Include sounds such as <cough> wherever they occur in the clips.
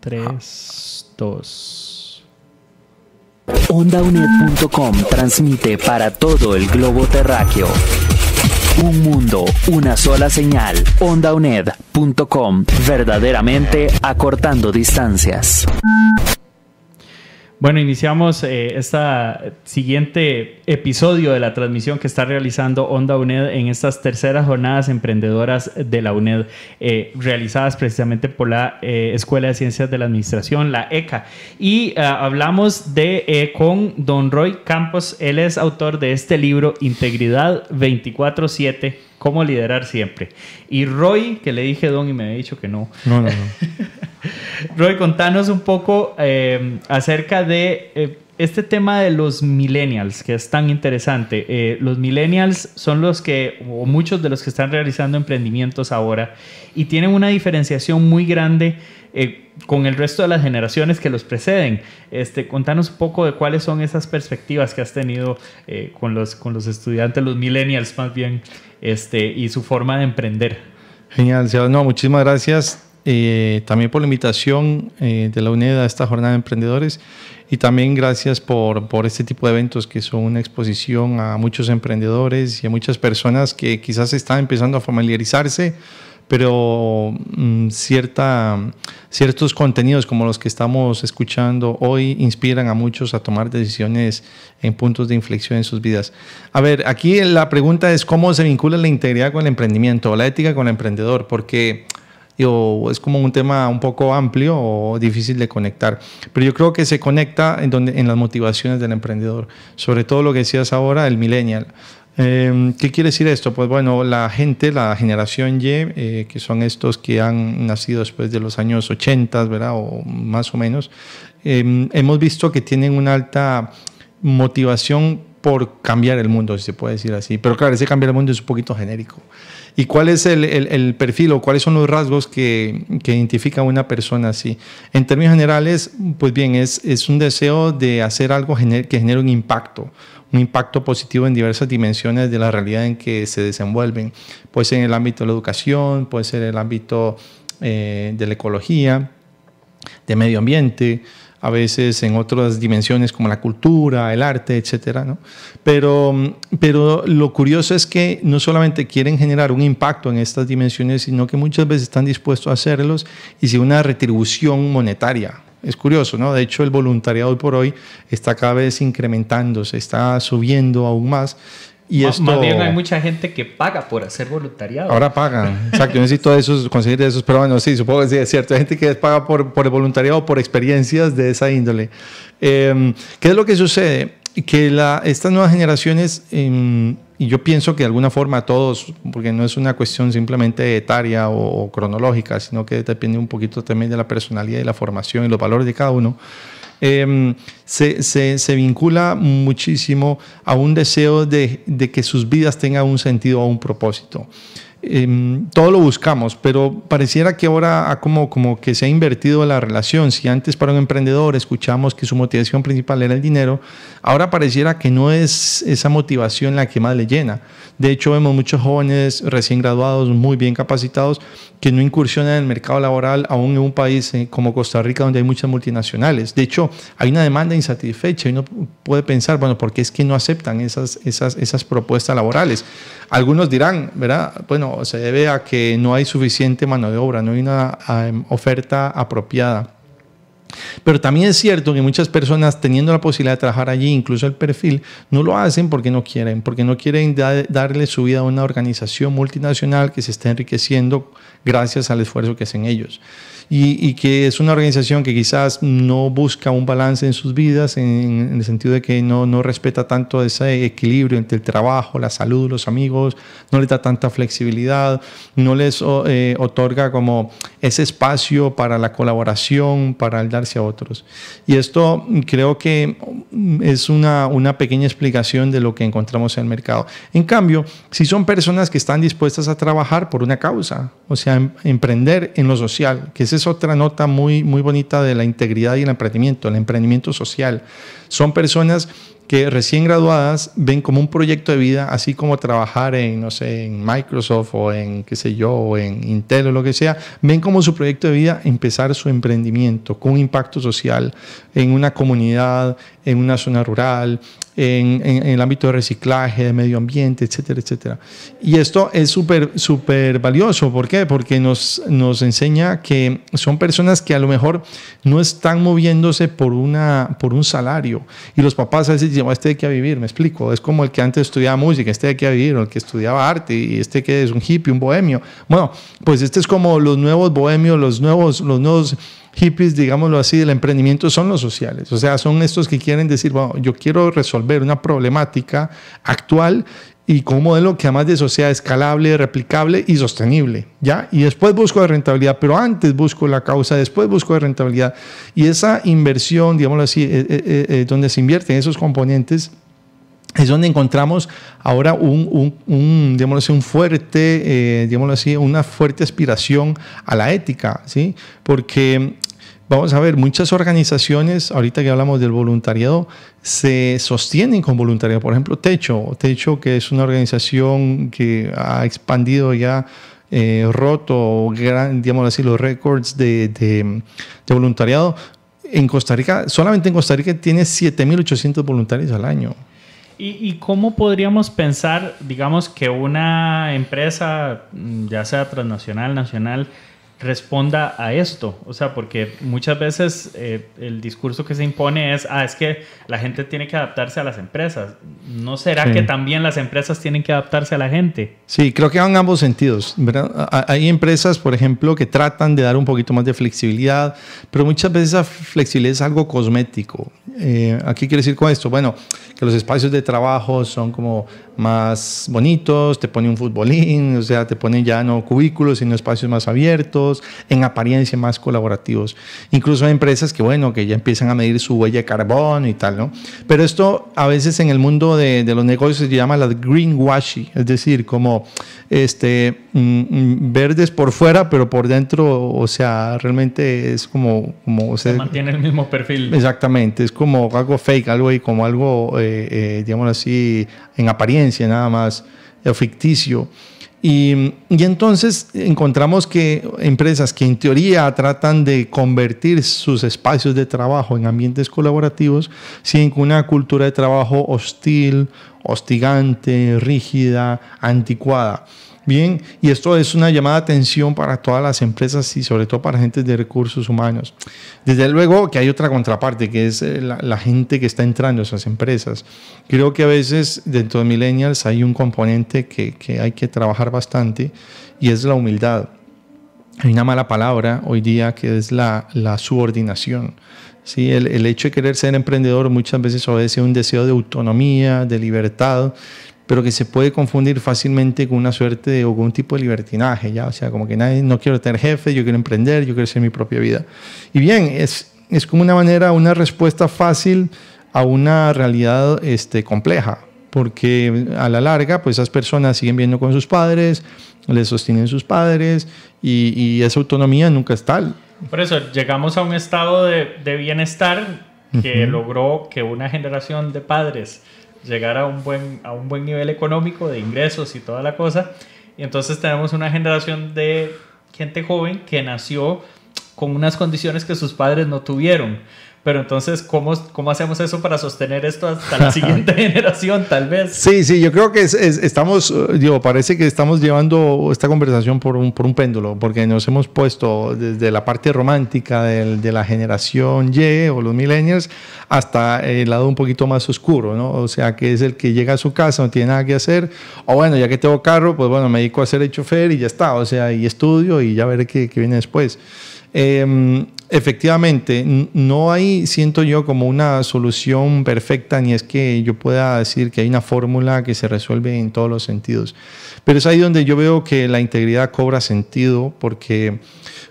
3, 2. OndaUNED.com transmite para todo el globo terráqueo. Un mundo, una sola señal. OndaUNED.com, verdaderamente acortando distancias. Bueno, iniciamos este siguiente episodio de la transmisión que está realizando Onda UNED en estas terceras jornadas emprendedoras de la UNED, eh, realizadas precisamente por la eh, Escuela de Ciencias de la Administración, la ECA. Y hablamos de con don Roy Campos, él es autor de este libro, Integridad 24-7 cómo liderar siempre. Y Roy, que le dije don y me había dicho que no. No, no, no. <laughs> Roy, contanos un poco eh, acerca de eh, este tema de los millennials, que es tan interesante. Eh, los millennials son los que, o muchos de los que están realizando emprendimientos ahora, y tienen una diferenciación muy grande con el resto de las generaciones que los preceden. Este, contanos un poco de cuáles son esas perspectivas que has tenido con, los, con los estudiantes, los millennials más bien, este, y su forma de emprender. Genial, no, muchísimas gracias eh, también por la invitación eh, de la UNED a esta jornada de emprendedores y también gracias por, por, este tipo de eventos que son una exposición a muchos emprendedores y a muchas personas que quizás están empezando a familiarizarse, pero mm, cierta, ciertos contenidos como los que estamos escuchando hoy inspiran a muchos a tomar decisiones en puntos de inflexión en sus vidas. A ver, aquí la pregunta es cómo se vincula la integridad con el emprendimiento, la ética con el emprendedor, porque es como un tema un poco amplio o difícil de conectar. Pero yo creo que se conecta en, donde, en las motivaciones del emprendedor, sobre todo lo que decías ahora, el millennial. Em, ¿Qué quiere decir esto? Pues bueno, la gente, la generación Y, eh, que son estos que han nacido después de los años 80, ¿verdad? O más o menos, em, hemos visto que tienen una alta motivación por cambiar el mundo, si se puede decir así. Pero claro, ese cambiar el mundo es un poquito genérico. ¿Y cuál es el, el, perfil o cuáles son los rasgos que, que identifica una persona así? En términos generales, pues bien, es, es un deseo de hacer algo que genere un impacto, un impacto positivo en diversas dimensiones de la realidad en que se desenvuelven. Puede ser en el ámbito de la educación, puede ser en el ámbito eh, de la ecología, de medio ambiente, a veces en otras dimensiones como la cultura, el arte, etc. ¿no? Pero, pero lo curioso es que no solamente quieren generar un impacto en estas dimensiones, sino que muchas veces están dispuestos a hacerlos y sin una retribución monetaria. Es curioso, ¿no? De hecho, el voluntariado hoy por hoy está cada vez incrementándose, está subiendo aún más y esto, más bien hay mucha gente que paga por hacer voluntariado. Ahora pagan, exacto. Yo necesito esos, conseguir esos, pero bueno, sí, supongo que sí, es cierto. Hay gente que paga por, por el voluntariado, por experiencias de esa índole. Em, ¿Qué es lo que sucede? Que la, estas nuevas generaciones, em, y yo pienso que de alguna forma todos, porque no es una cuestión simplemente etaria o, cronológica, sino que depende un poquito también de la personalidad y la formación y los valores de cada uno, Em, se, se, vincula muchísimo a un deseo de, de, que sus vidas tengan un sentido o un propósito. Em, todo lo buscamos, pero pareciera que ahora como, como que se ha invertido la relación. Si antes para un emprendedor escuchamos que su motivación principal era el dinero, ahora pareciera que no es esa motivación la que más le llena. De hecho, vemos muchos jóvenes recién graduados, muy bien capacitados, que no incursionan en el mercado laboral aún en un país eh, como Costa Rica donde hay muchas multinacionales. De hecho, hay una demanda insatisfecha y uno puede pensar, bueno, ¿por qué es que no aceptan esas, esas, esas propuestas laborales? Algunos dirán, ¿verdad? Bueno, se debe a que no hay suficiente mano de obra, no hay una um, oferta apropiada. Pero también es cierto que muchas personas teniendo la posibilidad de trabajar allí, incluso el perfil, no lo hacen porque no quieren, porque no quieren darle su vida a una organización multinacional que se está enriqueciendo gracias al esfuerzo que hacen ellos y, que es una organización que quizás no busca un balance en sus vidas, en, el sentido de que no, no respeta tanto ese equilibrio entre el trabajo, la salud, los amigos, no les da tanta flexibilidad, no les eh, otorga como ese espacio para la colaboración, para el darse a otros. Y esto creo que es una, una pequeña explicación de lo que encontramos en el mercado. En cambio, si son personas que están dispuestas a trabajar por una causa, o sea, em, emprender en lo social, que esa es otra nota muy, muy bonita de la integridad y el emprendimiento, el emprendimiento social. Son personas que recién graduadas ven como un proyecto de vida, así como trabajar en, no sé, en Microsoft o en, qué sé yo, o en Intel o lo que sea, ven como su proyecto de vida empezar su emprendimiento con impacto social en una comunidad, en una zona rural, en, el ámbito de reciclaje, de medio ambiente, etcétera, etcétera. Y esto es súper, súper valioso. ¿Por qué? Porque nos, nos enseña que son personas que a lo mejor no están moviéndose por, una, por un salario. Y los papás a veces dicen, este hay que vivir, me explico. Es como el que antes estudiaba música, este hay que vivir, o el que estudiaba arte, y este que es un hippie, un bohemio. Bueno, pues este es como los nuevos bohemios, los nuevos, los nuevos hippies, digámoslo así, del emprendimiento son los sociales. O sea, son estos que quieren decir, bueno, yo quiero resolver una problemática actual y con un modelo que además de sea escalable, replicable y sostenible, ¿ya? Y después busco de rentabilidad, pero antes busco la causa, después busco de rentabilidad. Y esa inversión, digámoslo así, eh, eh, eh, donde se invierten esos componentes, es donde encontramos ahora un, un, un, así, un fuerte, digámoslo así, una fuerte aspiración a la ética, ¿sí? Porque Vamos a ver, muchas organizaciones, ahorita que hablamos del voluntariado, se sostienen con voluntariado. Por ejemplo, Techo, Techo, que es una organización que ha expandido ya, eh, roto, gran, digamos así, los récords de, voluntariado. En Costa Rica, solamente en Costa Rica tiene 7.800 voluntarios al año. ¿Y, ¿Y, cómo podríamos pensar, digamos, que una empresa, ya sea transnacional, nacional, responda a esto. O sea, porque muchas veces eh, el discurso que se impone es, ah, es que la gente tiene que adaptarse a las empresas. ¿No será que también las empresas tienen que adaptarse a la gente? Sí, creo que van ambos sentidos. Hay empresas, por ejemplo, que tratan de dar un poquito más de flexibilidad, pero muchas veces esa flexibilidad es algo cosmético. Eh, ¿Aquí quiero decir con esto? Bueno, que los espacios de trabajo son como más bonitos, te pone un futbolín, o sea, te ponen ya no cubículos, sino espacios más abiertos, en apariencia más colaborativos. Incluso hay empresas que, bueno, que ya empiezan a medir su huella de carbono y tal, ¿no? Pero esto a veces en el mundo de, de los negocios se llama la greenwashing, es decir, como este, mm, mm, verdes por fuera, pero por dentro, o sea, realmente es como... como se mantiene el mismo perfil. Exactamente, es como algo fake, algo ahí, como algo, eh, eh, digamos así, en apariencia nada más, o ficticio. Y, entonces encontramos que empresas que en teoría tratan de convertir sus espacios de trabajo en ambientes colaborativos, siguen con una cultura de trabajo hostil, hostigante, rígida, anticuada. Bien, y esto es una llamada de atención para todas las empresas y sobre todo para gente de recursos humanos. Desde luego que hay otra contraparte, que es eh, la, gente que está entrando a esas empresas. Creo que a veces dentro de Millennials hay un componente que, hay que trabajar bastante y es la humildad. Hay una mala palabra hoy día que es la, la subordinación. Sí, el, el, hecho de querer ser emprendedor muchas veces obedece a un deseo de autonomía, de libertad, pero que se puede confundir fácilmente con una suerte de, o con un tipo de libertinaje, ¿ya? O sea, como que nadie, no quiero tener jefe, yo quiero emprender, yo quiero ser mi propia vida. Y bien, es, es como una manera, una respuesta fácil a una realidad este, compleja, porque a la larga, pues esas personas siguen viendo con sus padres, les sostienen sus padres y, y esa autonomía nunca es tal. Por eso llegamos a un estado de, de bienestar que logró que una generación de padres llegar a un buen, a un buen nivel económico de ingresos y toda la cosa. Y entonces tenemos una generación de gente joven que nació con unas condiciones que sus padres no tuvieron. Pero entonces, ¿cómo, ¿cómo hacemos eso para sostener esto hasta la siguiente <laughs> generación, tal vez? Sí, sí, yo creo que estamos, digo, parece que estamos llevando esta conversación por un, por un péndulo, porque nos hemos puesto desde la parte romántica de la generación Y o los millennials hasta el lado un poquito más oscuro, ¿no? O sea, que es el que llega a su casa, no tiene nada que hacer, o bueno, ya que tengo carro, pues bueno, me dedico a ser el chofer y ya está, o sea, y estudio y ya veré qué, qué viene después. Eh, efectivamente, no hay, siento yo, como una solución perfecta, ni es que yo pueda decir que hay una fórmula que se resuelve en todos los sentidos. Pero es ahí donde yo veo que la integridad cobra sentido, porque,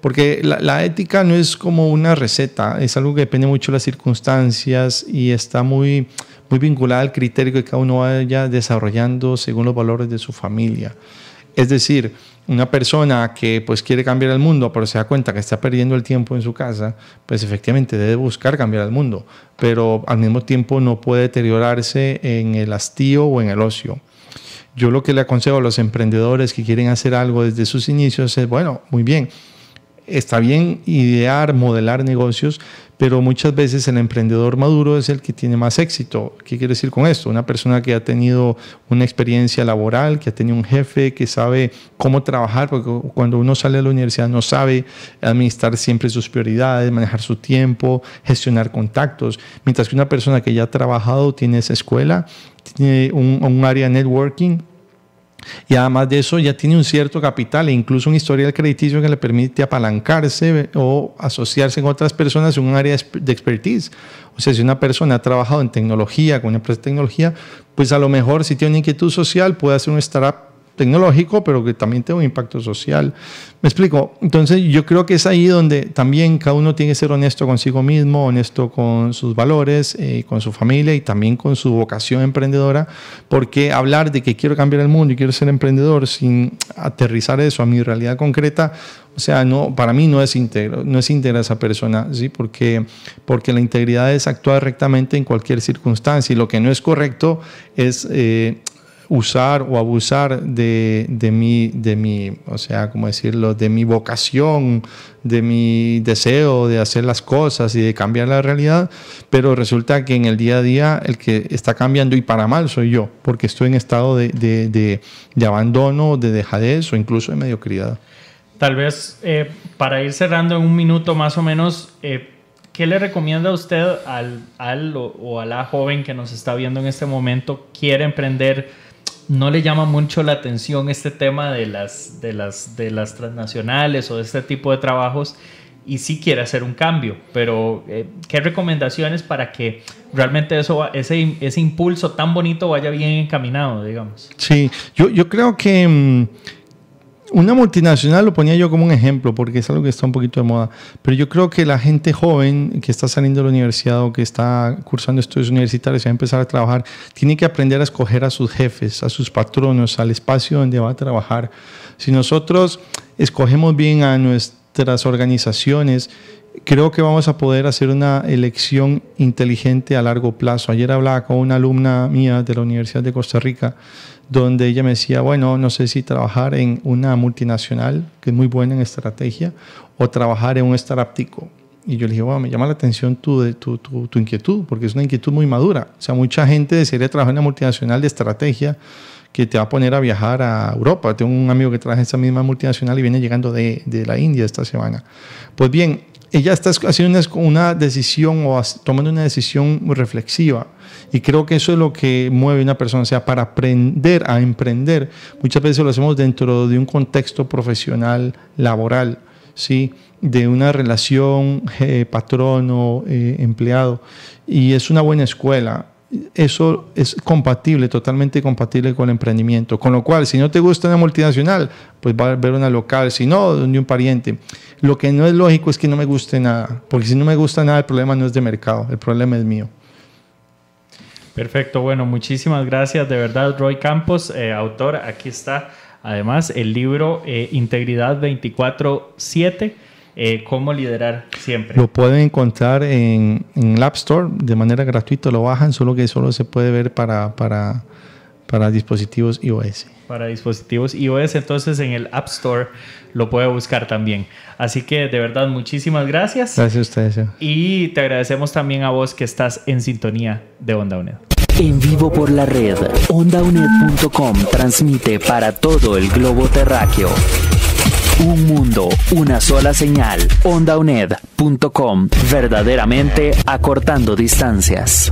porque la, la ética no es como una receta, es algo que depende mucho de las circunstancias y está muy, muy vinculada al criterio que cada uno vaya desarrollando según los valores de su familia. Es decir, una persona que pues quiere cambiar el mundo, pero se da cuenta que está perdiendo el tiempo en su casa, pues efectivamente debe buscar cambiar el mundo, pero al mismo tiempo no puede deteriorarse en el hastío o en el ocio. Yo lo que le aconsejo a los emprendedores que quieren hacer algo desde sus inicios es, bueno, muy bien, está bien idear, modelar negocios, pero muchas veces el emprendedor maduro es el que tiene más éxito. ¿Qué quiere decir con esto? Una persona que ha tenido una experiencia laboral, que ha tenido un jefe, que sabe cómo trabajar, porque cuando uno sale de la universidad no sabe administrar siempre sus prioridades, manejar su tiempo, gestionar contactos, mientras que una persona que ya ha trabajado, tiene esa escuela, tiene un, un área networking, y además de eso ya tiene un cierto capital e incluso un historial crediticio que le permite apalancarse o asociarse con otras personas en un área de expertise. O sea, si una persona ha trabajado en tecnología, con una empresa de tecnología, pues a lo mejor si tiene una inquietud social puede hacer un startup tecnológico, pero que también tenga un impacto social. Me explico. Entonces, yo creo que es ahí donde también cada uno tiene que ser honesto consigo mismo, honesto con sus valores, eh, con su familia y también con su vocación emprendedora, porque hablar de que quiero cambiar el mundo y quiero ser emprendedor sin aterrizar eso a mi realidad concreta, o sea, no, para mí no es íntegro, no es íntegra esa persona, ¿sí? Porque, porque la integridad es actuar rectamente en cualquier circunstancia y lo que no es correcto es eh, usar o abusar de, de, mi, de mi, o sea, ¿cómo decirlo?, de mi vocación, de mi deseo de hacer las cosas y de cambiar la realidad, pero resulta que en el día a día el que está cambiando y para mal soy yo, porque estoy en estado de, de, de, abandono, de dejadez o incluso de mediocridad. Tal vez eh, para ir cerrando en un minuto más o menos, eh, ¿qué le recomienda a usted al, al o, o a la joven que nos está viendo en este momento, quiere emprender? No le llama mucho la atención este tema de las, de las, de las transnacionales o de este tipo de trabajos y sí quiere hacer un cambio, pero eh, ¿qué recomendaciones para que realmente eso, ese, ese impulso tan bonito vaya bien encaminado, digamos? Sí, yo, yo creo que... Mm, una multinacional lo ponía yo como un ejemplo porque es algo que está un poquito de moda, pero yo creo que la gente joven que está saliendo de la universidad o que está cursando estudios universitarios y va a empezar a trabajar, tiene que aprender a escoger a sus jefes, a sus patronos, al espacio donde va a trabajar. Si nosotros escogemos bien a nuestras organizaciones, creo que vamos a poder hacer una elección inteligente a largo plazo. Ayer hablaba con una alumna mía de la Universidad de Costa Rica donde ella me decía, bueno, no sé si trabajar en una multinacional, que es muy buena en estrategia, o trabajar en un startup tico. Y yo le dije, bueno, me llama la atención tu, tu, tu, tu, inquietud, porque es una inquietud muy madura. O sea, mucha gente desearía trabajar en una multinacional de estrategia que te va a poner a viajar a Europa. Tengo un amigo que trabaja en esa misma multinacional y viene llegando de, de la India esta semana. Pues bien, ella está haciendo una decisión o tomando una decisión reflexiva. Y creo que eso es lo que mueve a una persona. O sea, para aprender a emprender, muchas veces lo hacemos dentro de un contexto profesional, laboral, ¿sí? de una relación eh, patrono-empleado. Eh, y es una buena escuela eso es compatible, totalmente compatible con el emprendimiento. Con lo cual, si no te gusta una multinacional, pues va a ver una local, si no, de un pariente. Lo que no es lógico es que no me guste nada, porque si no me gusta nada, el problema no es de mercado, el problema es mío. Perfecto, bueno, muchísimas gracias de verdad, Roy Campos, eh, autor. Aquí está además el libro eh, Integridad 24-7 eh, cómo liderar siempre. Lo pueden encontrar en, en, el App Store de manera gratuita, lo bajan, solo que solo se puede ver para, para, para dispositivos iOS. Para dispositivos iOS, entonces en el App Store lo puede buscar también. Así que de verdad, muchísimas gracias. Gracias a ustedes. Y te agradecemos también a vos que estás en sintonía de Onda UNED. En vivo por la red, OndaUNED.com transmite para todo el globo terráqueo. Un mundo, una sola señal. OndaUNED.com. Verdaderamente acortando distancias.